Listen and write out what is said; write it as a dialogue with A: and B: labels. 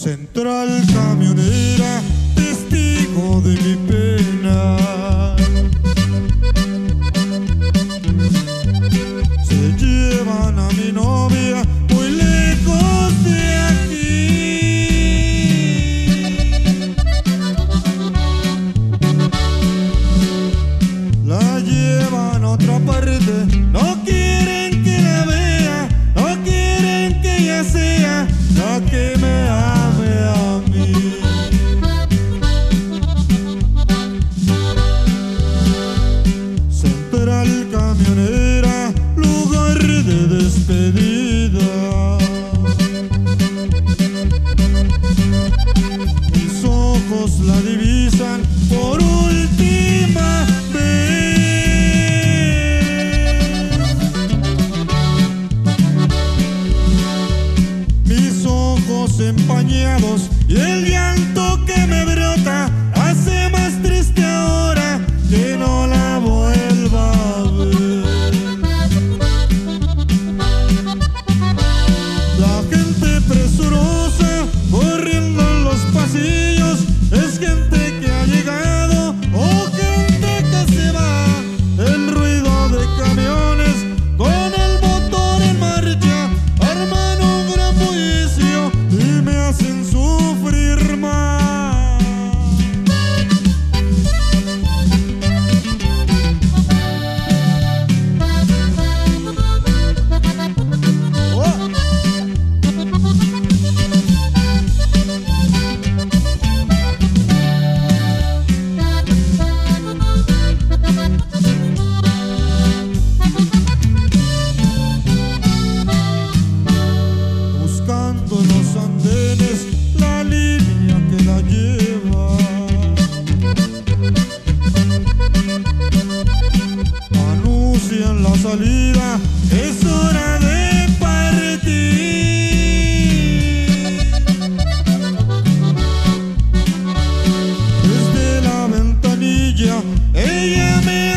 A: Central camionera, testigo de mi pena. anuncian la salida, es hora de partir. Desde la ventanilla, ella me